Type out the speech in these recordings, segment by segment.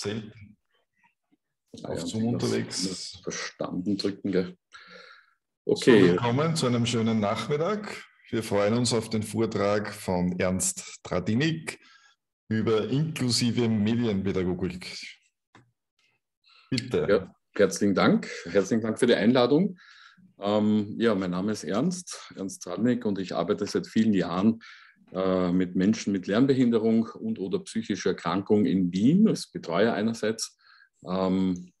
selten auf ja, Zoom unterwegs. Verstanden drücken, gell? Okay. So, willkommen zu einem schönen Nachmittag. Wir freuen uns auf den Vortrag von Ernst Tradinik über inklusive Medienpädagogik. Bitte. Ja, herzlichen Dank. Herzlichen Dank für die Einladung. Ähm, ja, mein Name ist Ernst, Ernst Tradinik und ich arbeite seit vielen Jahren mit Menschen mit Lernbehinderung und oder psychischer Erkrankung in Wien als Betreuer einerseits. Ähm,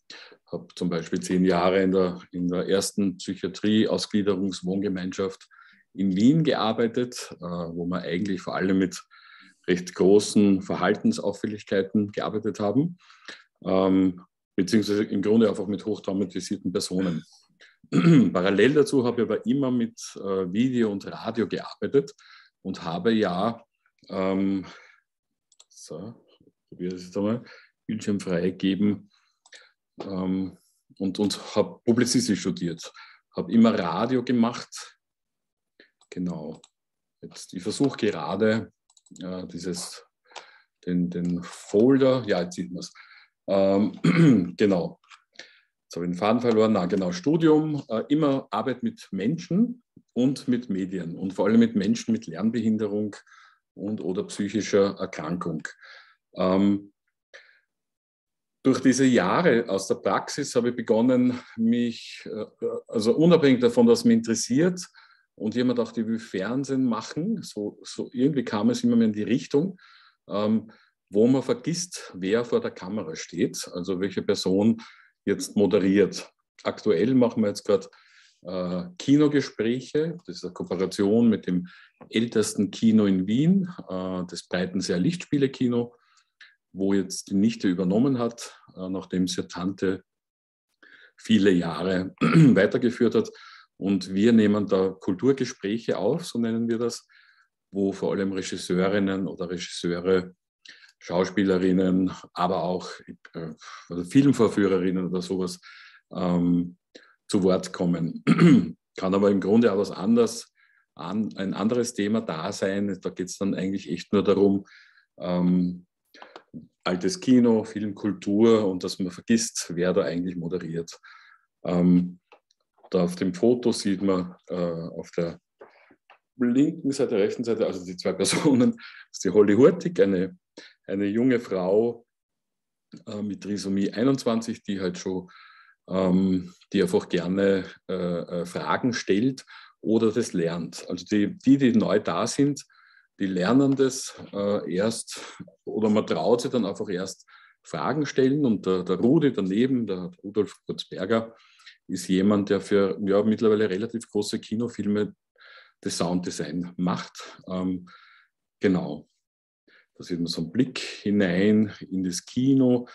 habe zum Beispiel zehn Jahre in der, in der ersten Psychiatrie-Ausgliederungswohngemeinschaft in Wien gearbeitet, äh, wo wir eigentlich vor allem mit recht großen Verhaltensauffälligkeiten gearbeitet haben, ähm, beziehungsweise im Grunde einfach mit hochtraumatisierten Personen. Parallel dazu habe ich aber immer mit äh, Video und Radio gearbeitet und habe ja, ähm, so, probiere das jetzt einmal, Bildschirm freigeben ähm, und, und habe Publizistik studiert. Habe immer Radio gemacht. Genau. Jetzt, ich versuche gerade äh, dieses, den, den Folder, ja, jetzt sieht man es. Ähm, genau. Jetzt habe ich den Faden verloren. Na, genau, Studium, äh, immer Arbeit mit Menschen und mit Medien und vor allem mit Menschen mit Lernbehinderung und oder psychischer Erkrankung. Ähm, durch diese Jahre aus der Praxis habe ich begonnen, mich, äh, also unabhängig davon, was mich interessiert, und jemand auch die will Fernsehen machen, so, so irgendwie kam es immer mehr in die Richtung, ähm, wo man vergisst, wer vor der Kamera steht, also welche Person jetzt moderiert. Aktuell machen wir jetzt gerade äh, Kinogespräche, das ist eine Kooperation mit dem ältesten Kino in Wien, äh, das Breitenseer Lichtspiele-Kino wo jetzt die Nichte übernommen hat, äh, nachdem sie Tante viele Jahre weitergeführt hat. Und wir nehmen da Kulturgespräche auf, so nennen wir das, wo vor allem Regisseurinnen oder Regisseure, Schauspielerinnen, aber auch äh, also Filmvorführerinnen oder sowas ähm, zu Wort kommen. Kann aber im Grunde auch was anderes, an, ein anderes Thema da sein. Da geht es dann eigentlich echt nur darum, ähm, altes Kino, Filmkultur und dass man vergisst, wer da eigentlich moderiert. Ähm, da auf dem Foto sieht man äh, auf der linken Seite, rechten Seite, also die zwei Personen, ist die Holly Hurtig, eine, eine junge Frau äh, mit Trisomie 21, die halt schon, ähm, die einfach gerne äh, äh, Fragen stellt oder das lernt. Also die, die, die neu da sind, die lernen das äh, erst oder man traut sich dann einfach erst Fragen stellen. Und der, der Rudi daneben, der Rudolf Kurzberger, ist jemand, der für ja, mittlerweile relativ große Kinofilme das Sounddesign macht. Ähm, genau. Da sieht man so einen Blick hinein in das Kino,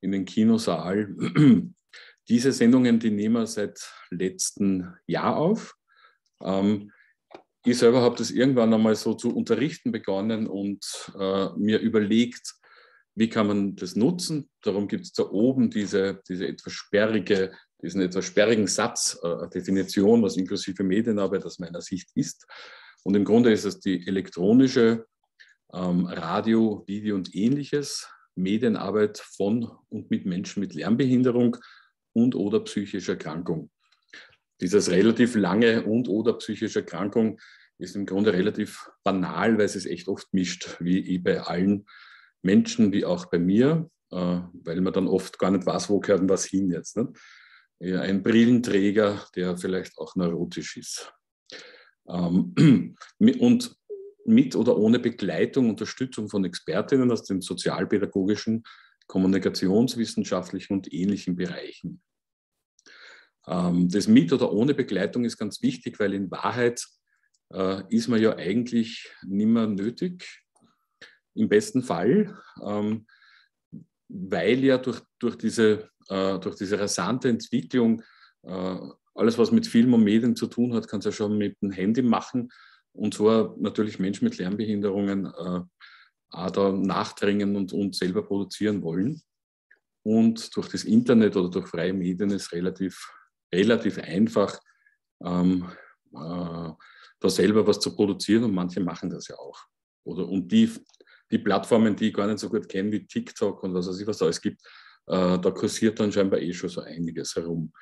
in den Kinosaal. Diese Sendungen, die nehmen wir seit letztem Jahr auf. Ähm, ich selber habe das irgendwann einmal so zu unterrichten begonnen und äh, mir überlegt, wie kann man das nutzen. Darum gibt es da oben diese, diese etwas sperrige, diesen etwas sperrigen Satz, äh, Definition, was inklusive Medienarbeit aus meiner Sicht ist. Und im Grunde ist es die elektronische ähm, Radio, Video und ähnliches Medienarbeit von und mit Menschen mit Lernbehinderung und oder psychischer Erkrankung. Dieses relativ lange und oder psychische Erkrankung ist im Grunde relativ banal, weil es es echt oft mischt, wie eh bei allen Menschen, wie auch bei mir, äh, weil man dann oft gar nicht weiß, wo gehört denn was hin jetzt. Ne? Ein Brillenträger, der vielleicht auch neurotisch ist. Ähm, und mit oder ohne Begleitung, Unterstützung von Expertinnen aus den sozialpädagogischen, kommunikationswissenschaftlichen und ähnlichen Bereichen. Ähm, das mit oder ohne Begleitung ist ganz wichtig, weil in Wahrheit äh, ist man ja eigentlich nicht mehr nötig, im besten Fall, ähm, weil ja durch, durch, diese, äh, durch diese rasante Entwicklung äh, alles, was mit Film und Medien zu tun hat, kann es ja schon mit dem Handy machen und so natürlich Menschen mit Lernbehinderungen da nachdrängen und, und selber produzieren wollen. Und durch das Internet oder durch freie Medien ist relativ relativ einfach, ähm, äh, da selber was zu produzieren und manche machen das ja auch. Oder, und die die Plattformen, die ich gar nicht so gut kenne, wie TikTok und was weiß ich, was da alles gibt, äh, da kursiert dann scheinbar eh schon so einiges herum.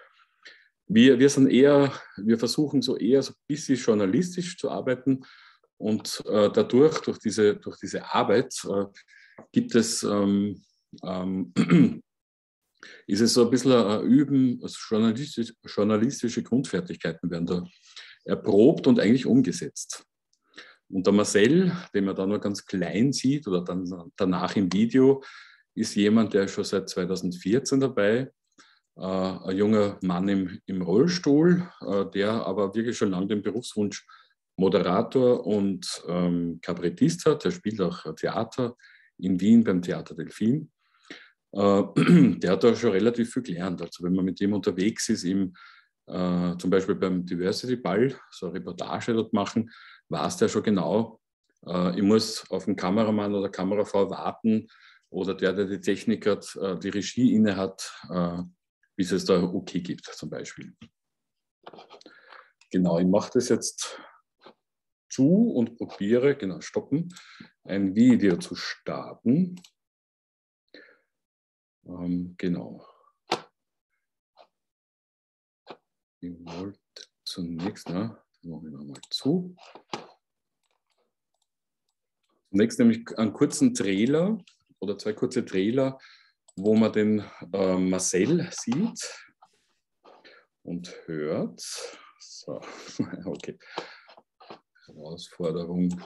Wir, wir sind eher, wir versuchen so eher so ein bisschen journalistisch zu arbeiten und äh, dadurch, durch diese, durch diese Arbeit, äh, gibt es, ähm, ähm, ist es so ein bisschen ein Üben, also journalistisch, journalistische Grundfertigkeiten werden da erprobt und eigentlich umgesetzt. Und der Marcel, den man da nur ganz klein sieht oder dann danach im Video, ist jemand, der schon seit 2014 dabei, äh, ein junger Mann im, im Rollstuhl, äh, der aber wirklich schon lange den Berufswunsch Moderator und ähm, Kabarettist hat. Der spielt auch Theater in Wien beim Theater Delfin. Äh, der hat da schon relativ viel gelernt. Also wenn man mit dem unterwegs ist, im, äh, zum Beispiel beim Diversity Ball, so eine Reportage dort machen, weiß der schon genau, äh, ich muss auf den Kameramann oder Kamerafrau warten oder der, der die Technik hat, äh, die Regie inne hat, äh, bis es da okay gibt zum Beispiel. Genau, ich mache das jetzt zu und probiere, genau, stoppen, ein Video zu starten. Ähm, genau. Ich wollte zunächst, na, machen wir nochmal zu. Zunächst nämlich einen kurzen Trailer oder zwei kurze Trailer, wo man den äh, Marcel sieht und hört. So, okay. Herausforderung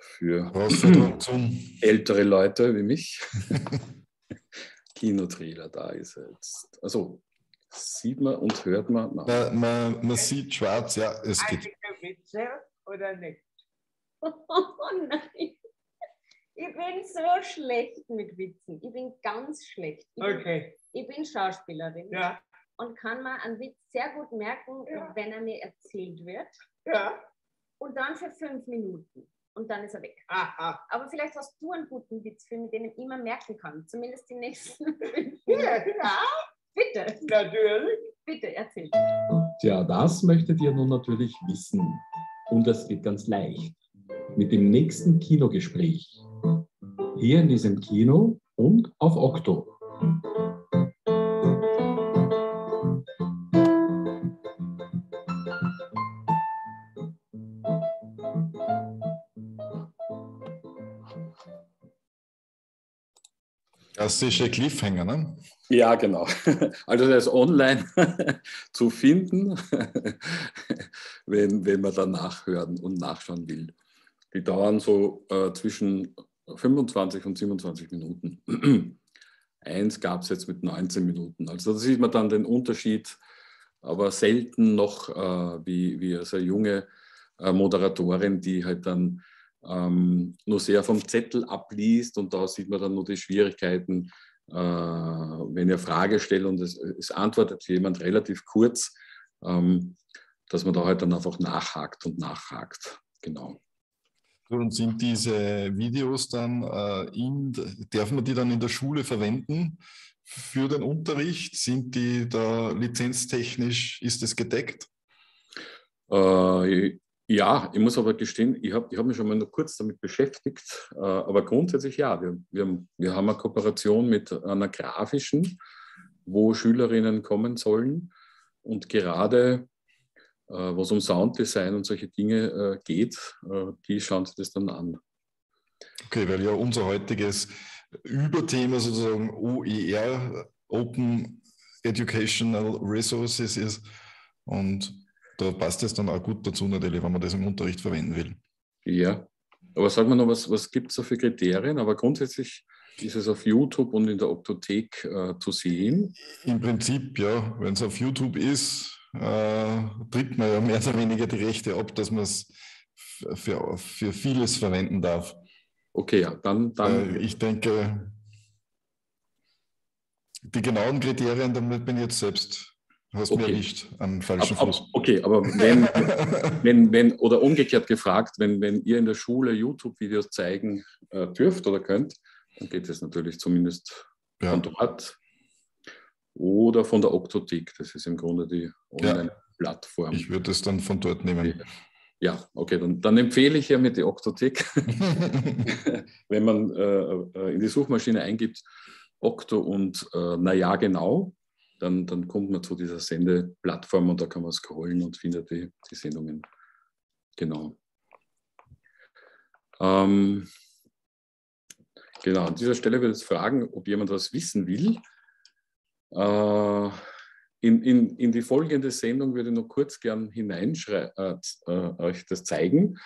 für ältere Leute wie mich. Kinotrailer, da ist er jetzt. Also sieht man und hört man. Man, man, man, sieht schwarz, ja, es geht. Witze oder nicht? Oh nein. Ich bin so schlecht mit Witzen. Ich bin ganz schlecht. Ich okay. Bin, ich bin Schauspielerin. Ja. Und kann mir einen Witz sehr gut merken, ja. wenn er mir erzählt wird. Ja. Und dann für fünf Minuten. Und dann ist er weg. Aha. Aber vielleicht hast du einen guten Witz für mich, den ich immer merken kann. Zumindest die nächsten fünf. Ja, ja. Bitte. Natürlich. Bitte, erzähl. Tja, das möchtet ihr nun natürlich wissen. Und das geht ganz leicht. Mit dem nächsten Kinogespräch. Hier in diesem Kino und auf Okto. Klassische Cliffhanger, ne? Ja, genau. Also der ist online zu finden, wenn, wenn man da nachhören und nachschauen will. Die dauern so äh, zwischen 25 und 27 Minuten. Eins gab es jetzt mit 19 Minuten. Also da sieht man dann den Unterschied, aber selten noch äh, wie, wie sehr junge äh, Moderatorin, die halt dann ähm, nur sehr vom Zettel abliest und da sieht man dann nur die Schwierigkeiten, äh, wenn ihr Frage stellt und es, es antwortet jemand relativ kurz, ähm, dass man da halt dann einfach nachhakt und nachhakt. Genau. Und sind diese Videos dann äh, in, darf man die dann in der Schule verwenden für den Unterricht? Sind die da lizenztechnisch, ist das gedeckt? Äh, ja, ich muss aber gestehen, ich habe ich hab mich schon mal nur kurz damit beschäftigt, äh, aber grundsätzlich ja. Wir, wir, haben, wir haben eine Kooperation mit einer grafischen, wo Schülerinnen kommen sollen und gerade äh, was um Sounddesign und solche Dinge äh, geht, die schauen sich das dann an. Okay, weil ja unser heutiges Überthema sozusagen OER, Open Educational Resources ist und da passt es dann auch gut dazu natürlich, wenn man das im Unterricht verwenden will. Ja, aber sag mal noch, was, was gibt es da für Kriterien? Aber grundsätzlich ist es auf YouTube und in der Optothek äh, zu sehen? Im Prinzip, ja. Wenn es auf YouTube ist, äh, tritt man ja mehr oder weniger die Rechte ab, dass man es für, für vieles verwenden darf. Okay, ja, dann. dann äh, ich denke, die genauen Kriterien, damit bin ich jetzt selbst hast okay. mir erwischt am falschen ab, Fuß. okay, aber wenn, wenn, wenn, oder umgekehrt gefragt, wenn, wenn ihr in der Schule YouTube-Videos zeigen äh, dürft oder könnt, dann geht es natürlich zumindest ja. von dort oder von der Oktothek. Das ist im Grunde die Online-Plattform. Ich würde es dann von dort nehmen. ja, okay, dann, dann, empfehle ich ja mit die Oktothek, wenn man äh, äh, in die Suchmaschine eingibt, Okto und äh, naja, genau, dann, dann kommt man zu dieser Sendeplattform und da kann man scrollen und findet die, die Sendungen. Genau. Ähm, genau, an dieser Stelle würde ich fragen, ob jemand was wissen will. Äh, in, in, in die folgende Sendung würde ich noch kurz gern hineinschreiben, äh, äh, euch das zeigen.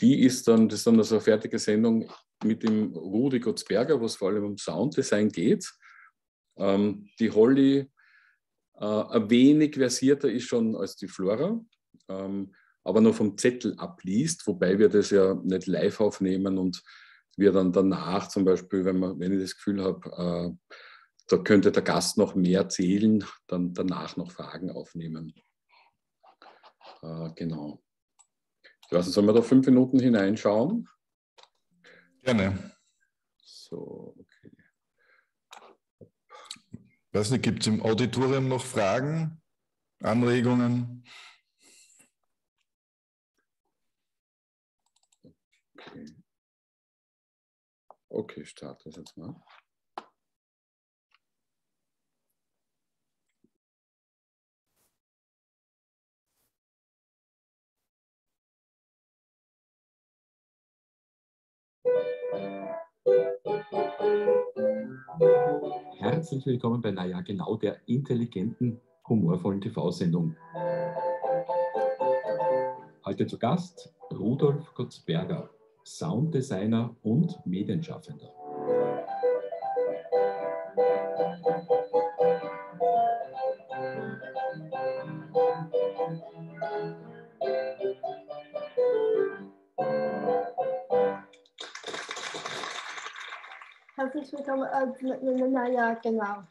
Die ist dann, das ist dann also eine fertige Sendung mit dem Rudi Gottsberger, wo es vor allem um Sounddesign geht. Ähm, die Holly ein wenig versierter ist schon als die Flora, ähm, aber nur vom Zettel abliest, wobei wir das ja nicht live aufnehmen und wir dann danach zum Beispiel, wenn, man, wenn ich das Gefühl habe, äh, da könnte der Gast noch mehr erzählen, dann danach noch Fragen aufnehmen. Äh, genau. Ich weiß nicht, sollen wir da fünf Minuten hineinschauen? Gerne. So, weiß nicht, gibt es im Auditorium noch Fragen, Anregungen? Okay, okay starte das jetzt mal. Herzlich willkommen bei Naja, genau der intelligenten, humorvollen TV-Sendung. Heute zu Gast Rudolf Gottsberger, Sounddesigner und Medienschaffender. Herzlich willkommen. Äh, naja, genau.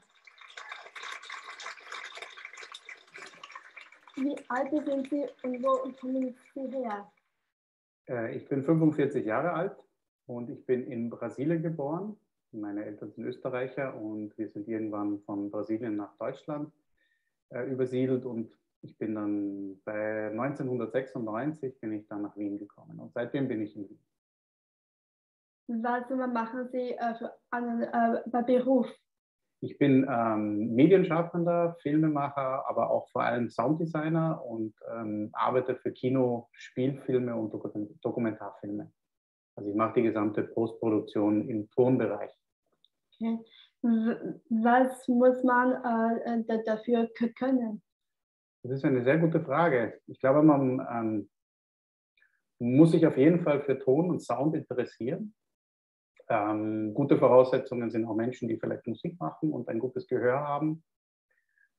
Wie alt sind Sie und wo kommen Sie her? Äh, ich bin 45 Jahre alt und ich bin in Brasilien geboren. Meine Eltern sind Österreicher und wir sind irgendwann von Brasilien nach Deutschland äh, übersiedelt und ich bin dann bei 1996 bin ich dann nach Wien gekommen und seitdem bin ich in Wien. Was machen Sie äh, für einen äh, Beruf? Ich bin ähm, Medienschaffender, Filmemacher, aber auch vor allem Sounddesigner und ähm, arbeite für Kino, Spielfilme und Dokumentarfilme. Also ich mache die gesamte Postproduktion im Tonbereich. Okay. Was muss man äh, dafür können? Das ist eine sehr gute Frage. Ich glaube, man ähm, muss sich auf jeden Fall für Ton und Sound interessieren. Ähm, gute Voraussetzungen sind auch Menschen, die vielleicht Musik machen und ein gutes Gehör haben.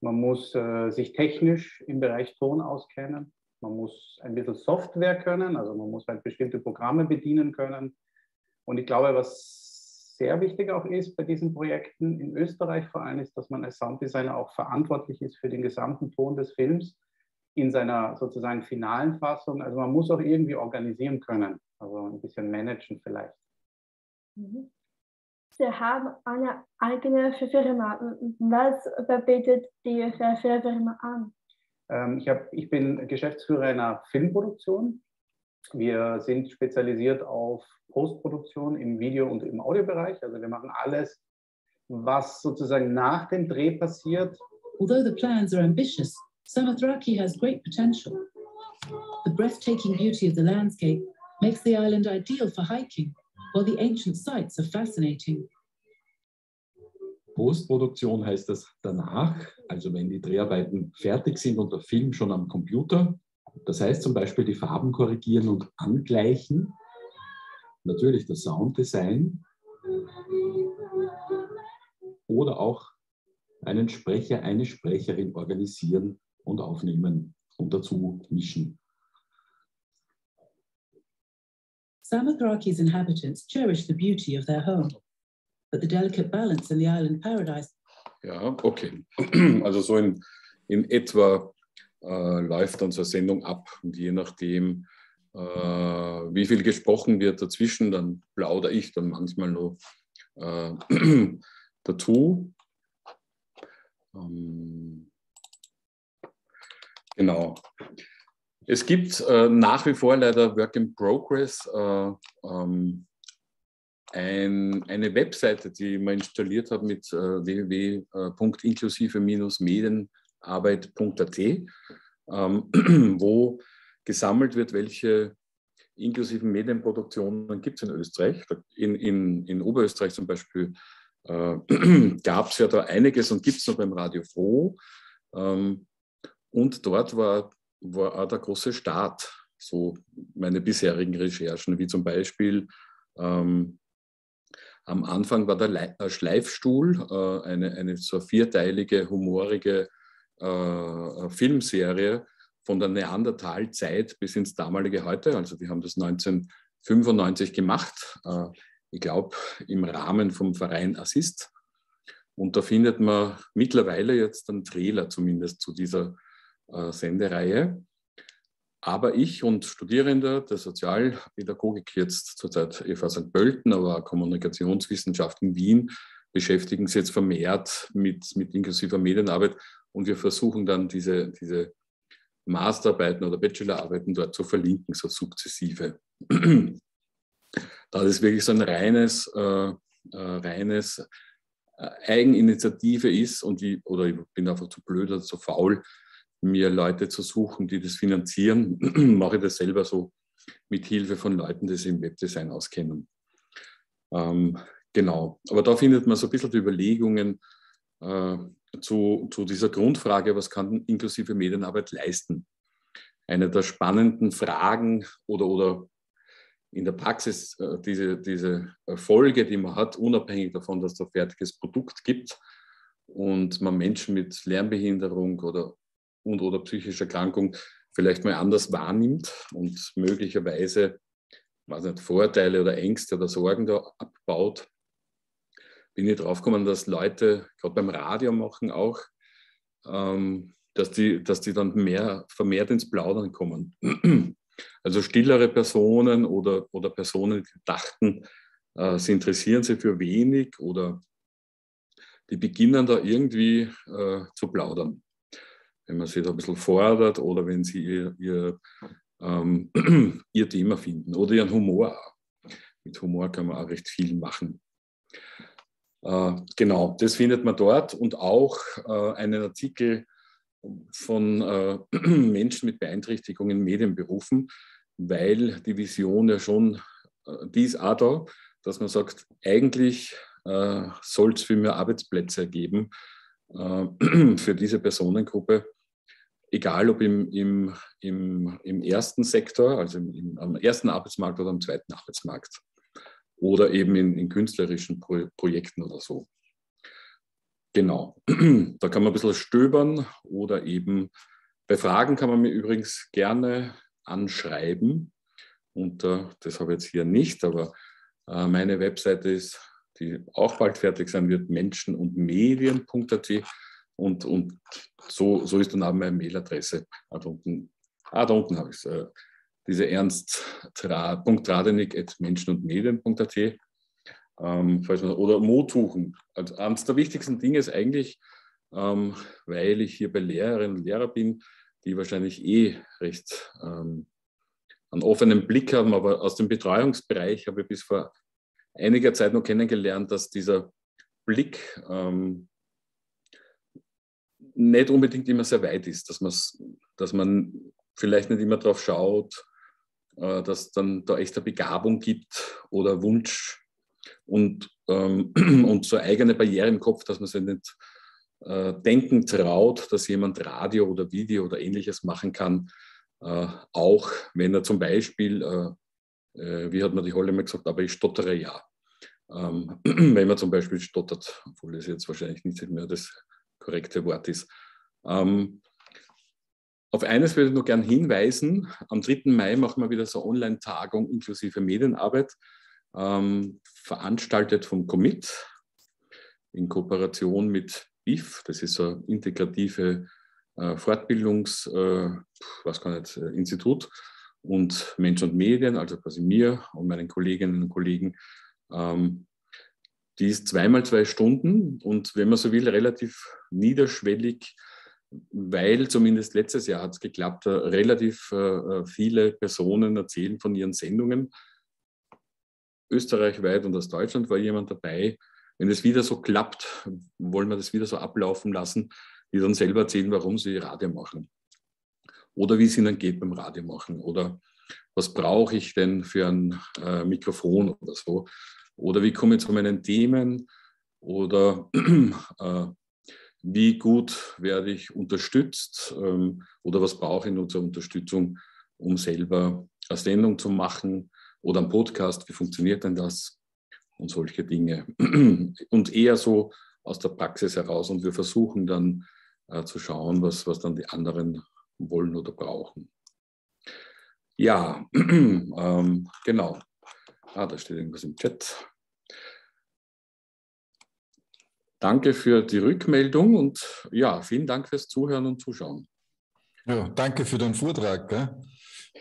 Man muss äh, sich technisch im Bereich Ton auskennen. Man muss ein bisschen Software können, also man muss halt bestimmte Programme bedienen können. Und ich glaube, was sehr wichtig auch ist bei diesen Projekten in Österreich vor allem, ist, dass man als Sounddesigner auch verantwortlich ist für den gesamten Ton des Films in seiner sozusagen finalen Fassung. Also man muss auch irgendwie organisieren können, also ein bisschen managen vielleicht. Mhm. Sie haben eine eigene Firma. Was bietet die Firma an? Ähm, ich, hab, ich bin Geschäftsführer einer Filmproduktion. Wir sind spezialisiert auf Postproduktion im Video- und im Audiobereich. Also wir machen alles, was sozusagen nach dem Dreh passiert. Although the plans are ambitious, Samothrace has great potential. The breathtaking beauty of the landscape makes the island ideal for hiking while the ancient sites are fascinating. Postproduktion heißt das danach, also wenn die Dreharbeiten fertig sind und der Film schon am Computer. Das heißt zum Beispiel die Farben korrigieren und angleichen. Natürlich das Sounddesign. Oder auch einen Sprecher, eine Sprecherin organisieren und aufnehmen und dazu mischen. Samothrake's inhabitants cherish the beauty of their home, but the delicate balance in the island paradise. Ja, okay. Also so in, in etwa äh, läuft dann so eine Sendung ab und je nachdem, äh, wie viel gesprochen wird dazwischen, dann plaudere ich dann manchmal noch äh, dazu. Ähm, genau. Es gibt äh, nach wie vor leider Work in Progress äh, ähm, ein, eine Webseite, die man installiert hat mit äh, www.inklusive-medienarbeit.at, ähm, wo gesammelt wird, welche inklusiven Medienproduktionen gibt es in Österreich. In, in, in Oberösterreich zum Beispiel äh, gab es ja da einiges und gibt es noch beim Radio Froh. Ähm, und dort war, war auch der große Start, so meine bisherigen Recherchen, wie zum Beispiel ähm, am Anfang war der Schleifstuhl, äh, eine, eine so vierteilige, humorige äh, Filmserie von der Neandertalzeit bis ins damalige Heute. Also die haben das 1995 gemacht, äh, ich glaube im Rahmen vom Verein Assist. Und da findet man mittlerweile jetzt einen Trailer zumindest zu dieser äh, Sendereihe. Aber ich und Studierende der Sozialpädagogik, jetzt zurzeit EFA St. Pölten, aber Kommunikationswissenschaft in Wien, beschäftigen sich jetzt vermehrt mit, mit inklusiver Medienarbeit und wir versuchen dann diese, diese Masterarbeiten oder Bachelorarbeiten dort zu verlinken, so sukzessive. da das wirklich so ein reines, äh, äh, reines äh, Eigeninitiative ist und die, oder ich bin einfach zu blöd oder zu faul, mir Leute zu suchen, die das finanzieren, mache ich das selber so mit Hilfe von Leuten, die sich im Webdesign auskennen. Ähm, genau, aber da findet man so ein bisschen die Überlegungen, äh, zu, zu dieser Grundfrage, was kann inklusive Medienarbeit leisten? Eine der spannenden Fragen oder, oder in der Praxis äh, diese, diese Erfolge, die man hat, unabhängig davon, dass es ein fertiges Produkt gibt und man Menschen mit Lernbehinderung oder, und oder psychischer Erkrankung vielleicht mal anders wahrnimmt und möglicherweise weiß nicht, Vorteile oder Ängste oder Sorgen da abbaut, bin ich draufgekommen, dass Leute, gerade beim Radio machen auch, ähm, dass, die, dass die dann mehr, vermehrt ins Plaudern kommen. Also stillere Personen oder, oder Personen, die dachten, äh, sie interessieren sich für wenig oder die beginnen da irgendwie äh, zu plaudern. Wenn man sie da ein bisschen fordert oder wenn sie ihr, ihr, ähm, ihr Thema finden oder ihren Humor. Mit Humor kann man auch recht viel machen. Äh, genau, das findet man dort und auch äh, einen Artikel von äh, Menschen mit Beeinträchtigungen in Medienberufen, weil die Vision ja schon, die ist auch da, dass man sagt, eigentlich soll es viel mehr Arbeitsplätze geben für diese Personengruppe, egal ob im, im, im, im ersten Sektor, also im, im, am ersten Arbeitsmarkt oder am zweiten Arbeitsmarkt oder eben in, in künstlerischen Pro Projekten oder so. Genau, da kann man ein bisschen stöbern oder eben bei Fragen kann man mir übrigens gerne anschreiben. Und äh, das habe ich jetzt hier nicht, aber äh, meine Webseite ist, die auch bald fertig sein wird, menschen- und medien.at. Und, und so, so ist dann auch meine Mailadresse. Ah, da unten, ah, da unten habe ich es. Äh, diese ernst.radenig.menschen und Medien.at ähm, oder Motuchen. Also eines der wichtigsten Dinge ist eigentlich, ähm, weil ich hier bei Lehrerinnen und Lehrern bin, die wahrscheinlich eh recht ähm, einen offenen Blick haben, aber aus dem Betreuungsbereich habe ich bis vor einiger Zeit noch kennengelernt, dass dieser Blick ähm, nicht unbedingt immer sehr weit ist, dass, dass man vielleicht nicht immer darauf schaut, äh, dass dann da echte Begabung gibt oder Wunsch und, ähm, und so eigene Barriere im Kopf, dass man sich nicht äh, denken traut, dass jemand Radio oder Video oder ähnliches machen kann, äh, auch wenn er zum Beispiel, äh, äh wie hat man die Holle mal gesagt, aber ich stottere ja. Ähm, wenn man zum Beispiel stottert, obwohl das jetzt wahrscheinlich nicht mehr das korrekte Wort ist. Ähm, auf eines würde ich noch gerne hinweisen. Am 3. Mai machen wir wieder so Online-Tagung inklusive Medienarbeit, ähm, veranstaltet vom Commit in Kooperation mit BIF. Das ist so integrative äh, Fortbildungs, äh, was kann ich, äh, Institut und Mensch und Medien, also quasi mir und meinen Kolleginnen und Kollegen. Ähm, die ist zweimal zwei Stunden und wenn man so will, relativ niederschwellig weil zumindest letztes Jahr hat es geklappt, relativ viele Personen erzählen von ihren Sendungen. Österreichweit und aus Deutschland war jemand dabei. Wenn es wieder so klappt, wollen wir das wieder so ablaufen lassen, die dann selber erzählen, warum sie Radio machen. Oder wie es ihnen geht beim Radio machen. Oder was brauche ich denn für ein äh, Mikrofon oder so. Oder wie komme ich zu meinen Themen. Oder äh, wie gut werde ich unterstützt. Ähm, oder was brauche ich nur zur Unterstützung, um selber eine Sendung zu machen. Oder ein Podcast, wie funktioniert denn das? Und solche Dinge. Und eher so aus der Praxis heraus. Und wir versuchen dann äh, zu schauen, was, was dann die anderen wollen oder brauchen. Ja, ähm, genau. Ah, da steht irgendwas im Chat. Danke für die Rückmeldung und ja, vielen Dank fürs Zuhören und Zuschauen. Ja, danke für den Vortrag. Gell?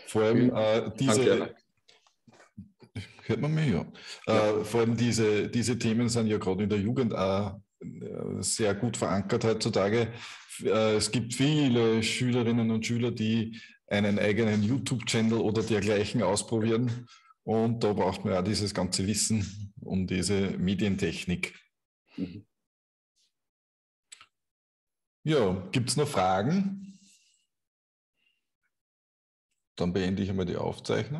Vor allem äh, diese. Danke. Hört man mich? Ja. ja. Äh, vor allem diese, diese Themen sind ja gerade in der Jugend auch äh, sehr gut verankert heutzutage. Äh, es gibt viele Schülerinnen und Schüler, die einen eigenen YouTube-Channel oder dergleichen ausprobieren. Und da braucht man ja dieses ganze Wissen um diese Medientechnik. Mhm. Ja, gibt es noch Fragen? Dann beende ich einmal die Aufzeichnung.